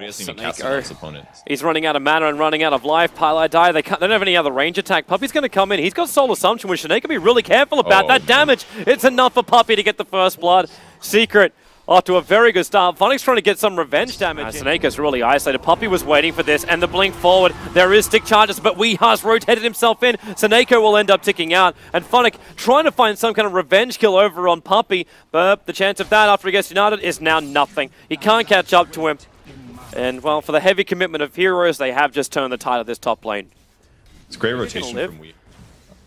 But he hasn't cast his opponents. He's running out of mana and running out of life. Pile die. They, can't, they don't have any other range attack. Puppey's going to come in. He's got Soul Assumption, which Sinead can be really careful about. Oh, that damage, it's enough for Puppey to get the first blood. Secret off to a very good start. Phoenix trying to get some revenge damage. Uh, Snake's really isolated. Puppey was waiting for this, and the blink forward. There is stick charges, but Weeha's rotated himself in. SoNNeikO will end up ticking out, and Phonic trying to find some kind of revenge kill over on Puppey, but the chance of that after he gets united is now nothing. He can't catch up to him. And, well, for the heavy commitment of heroes, they have just turned the tide of this top lane. It's great gonna rotation from Wee.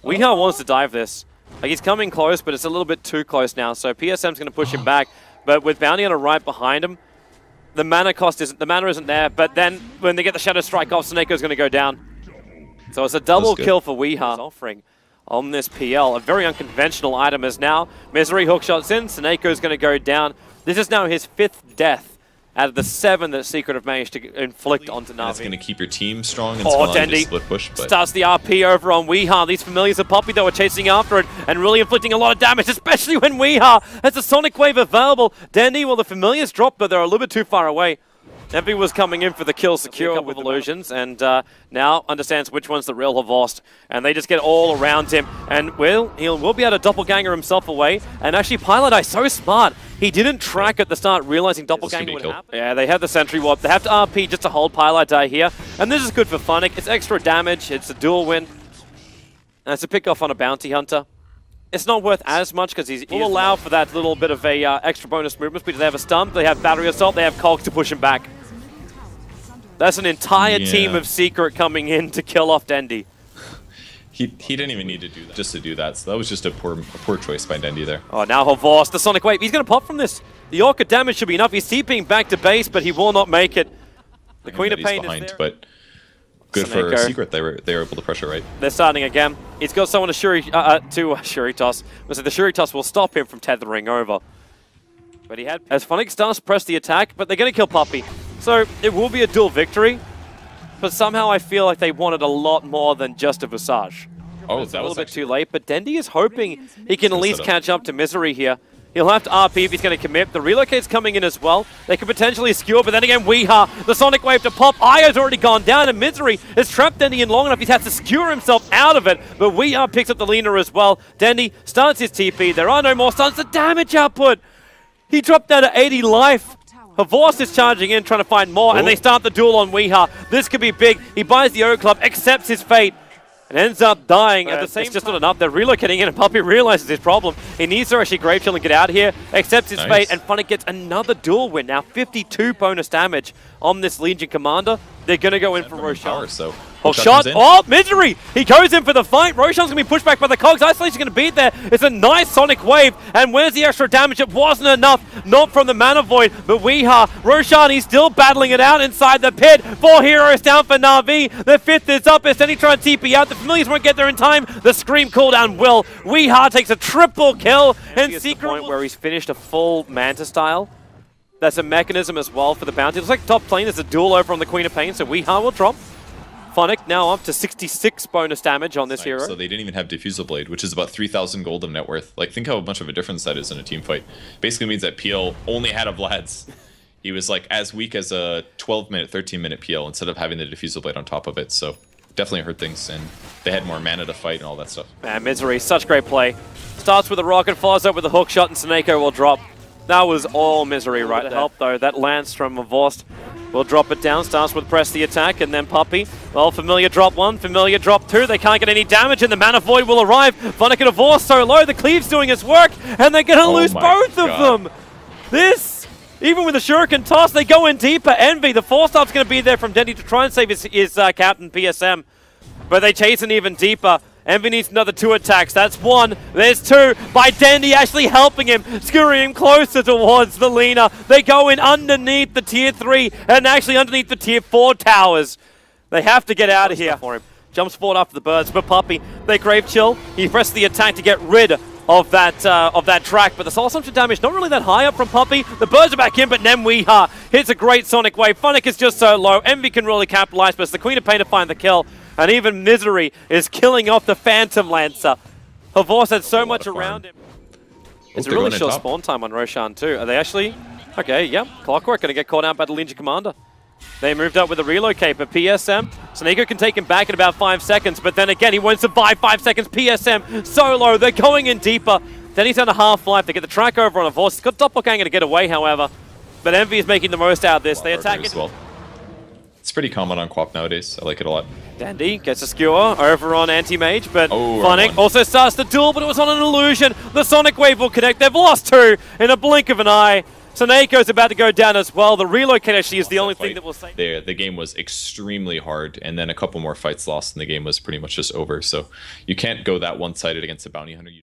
Weeha wants to dive this. Like, he's coming close, but it's a little bit too close now, so PSM's going to push him back. But with Bounty Hunter right behind him, the mana cost isn't, the mana isn't there, but then when they get the Shadow Strike off, SoNNeikO's going to go down. So it's a double kill for Weeha offering on this PL. A very unconventional item is now Misery hookshots in, SoNNeikO's going to go down. This is now his fifth death out of the seven that Secret have managed to inflict onto And it's going to keep your team strong and Oh, Dendi split push. But Starts the RP over on Weeha. These familiars of Puppey though are chasing after it and really inflicting a lot of damage, especially when Weeha has a Sonic Wave available. Dendi, well, the familiars drop, but they're a little bit too far away. Envy was coming in for the kill secure with illusions, and uh, now understands which one's the real Havost. And they just get all around him. And will he'll will be able to doppelganger himself away. And actually, Pilot Eye so smart. He didn't track at the start, realizing doppelganger would kill. happen. Yeah, they have the sentry warp. They have to RP just to hold Pilot Eye here. And this is good for Funn1k. It's extra damage. It's a dual win. And it's a pick off on a bounty hunter. It's not worth as much because he's will allow for that little bit of a uh, extra bonus movement speed. They have a stump, they have battery assault, they have Cogs to push him back. That's an entire team of Secret coming in to kill off Dendi. he, he didn't even need to do that just to do that. So that was just a poor a poor choice by Dendi there. Oh, now Havos, the Sonic Wave. He's going to pop from this. The Orca damage should be enough. He's TPing back to base, but he will not make it. The Queen of Pain behind, is there. but good for SoNNeikO. Secret. They were they were able to pressure right. They're starting again. He's got someone to Shuri, uh, uh, to uh, Shuritos. So the Shuritos will stop him from tethering over. But he had, as Phonic starts to press the attack, but they're going to kill Puppey. So it will be a dual victory. But somehow I feel like they wanted a lot more than just a Visage. Oh, It's a little was bit actually too late, but Dendi is hoping he can at least catch up to Misery here. He'll have to RP if he's going to commit. The relocate's coming in as well. They could potentially skewer, but then again, Weeha, the Sonic Wave to pop. Aya's already gone down, and Misery has trapped Dendi in long enough. He's had to skewer himself out of it, but Weeha picks up the Lina as well. Dendi starts his TP. There are no more stuns. The damage output! He dropped down to 80 life. Havors is charging in, trying to find more, and Oh. they start the duel on Weeha. This could be big. He buys the O Club, accepts his fate, and ends up dying at the same It's just not enough. They're relocating in, and Puppey realizes his problem. He needs to actually Grave Chill and get out of here, accepts his Nice. fate, and Funn1k gets another duel win. Now 52 bonus damage on this Legion Commander. They're going to go in for Power, Roshan. so Oh, shot. Oh, Misery. He goes in for the fight. Roshan's going to be pushed back by the Cogs. Isolation's going to beat there. It's a nice Sonic Wave. And where's the extra damage? It wasn't enough. Not from the Mana Void, but Weeha. Roshan, he's still battling it out inside the pit. Four heroes down for Navi. The fifth is up. It's any trying to TP out. The Familiars won't get there in time. The Scream cooldown will. Weeha takes a triple kill. And Secret point where he's finished a full Manta style. That's a mechanism as well for the bounty. It looks like top lane is a duel over on the Queen of Pain, so Weeha will drop. Phonic now up to 66 bonus damage on this Nice. hero. So they didn't even have Diffusal Blade, which is about 3,000 gold of net worth. Like, think how much of a difference that is in a team fight. Basically means that PL only had a Vlad's. He was like as weak as a 12 minute, 13 minute PL instead of having the Diffusal Blade on top of it. So definitely hurt things, and they had more mana to fight and all that stuff. Man, Misery, such great play. Starts with a rocket, follows up with a hook shot, and Snako will drop. That was all Misery right there. Help though, that lance from Vorst will drop it down. Starts with press the attack, and then Puppey. Well, Familiar drop one, Familiar drop two. They can't get any damage, and the Mana Void will arrive. Funn1k and Vorst so low, the Cleave's doing its work, and they're going to Oh lose both God. of them. This, even with the Shuriken toss, they go in deeper. Envy, the four stop's going to be there from Dendi to try and save his, his uh, captain PSM. But they chase in even deeper. Envy needs another two attacks. That's one. There's two. By Dendi actually helping him, scurrying him closer towards the Lina. They go in underneath the tier three and actually underneath the tier four towers. They have to get out of here for him. Jumps forward after the birds, but Puppey, they grave chill. He presses the attack to get rid of that uh, of that track, but the soul assumption damage not really that high up from Puppey. The birds are back in, but Nemweeha hits a great sonic wave. Funn1k is just so low. Envy can really capitalize, but it's the Queen of Pain to find the kill, and even Misery is killing off the Phantom Lancer. Havors had so much around him. It's a really short top. spawn time on Roshan too. Are they actually? Okay, yep. Clockwork going to get caught out by the Ninja Commander. They moved up with a relocate, but PSM, Sneako can take him back in about five seconds, but then again, he won't survive five seconds. PSM, solo, they're going in deeper. Then he's on a half-life. They get the track over on a Voss. He's got Doppelganger to get away, however. But Envy is making the most out of this. They attack as well. It's pretty common on QoP nowadays. I like it a lot. Dendi gets a skewer over on Anti-Mage, but oh, also starts the duel, but it was on an illusion. The Sonic Wave will connect. They've lost two in a blink of an eye. Sonako's about to go down as well. The relocate actually is the only thing that will save. The, the game was extremely hard, and then a couple more fights lost, and the game was pretty much just over. So you can't go that one-sided against a bounty hunter.